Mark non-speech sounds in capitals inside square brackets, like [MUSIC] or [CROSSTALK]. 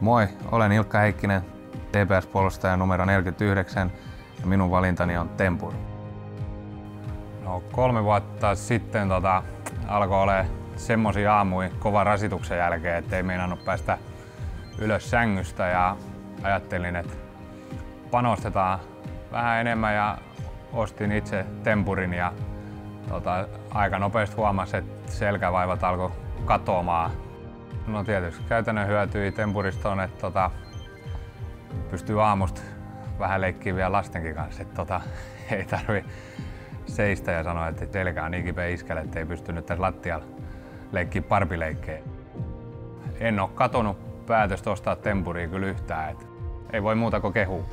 Moi, olen Ilkka Heikkinen, TPS-puolustaja numero 49 ja minun valintani on Tempuri. No, kolme vuotta sitten tota, alkoi olla semmoisia aamuja kovan rasituksen jälkeen, että ei meinannut päästä ylös sängystä ja ajattelin, että panostetaan vähän enemmän ja ostin itse tempurin ja tota, aika nopeasti huomasin, että selkävaivat alkoi katoamaan. No tietysti käytännön hyötyi tempurista on, että tota, pystyy aamusta vähän leikkiä vielä lastenkin kanssa, että tota, [LAUGHS] ei tarvi seistä ja sanoa, että selkä on niin kipeä iskälle, että ei pystynyt tässä lattialla leikkiä parpileikkejä. En ole katonut päätöstä ostaa tempuria kyllä yhtään, että ei voi muuta kuin kehua.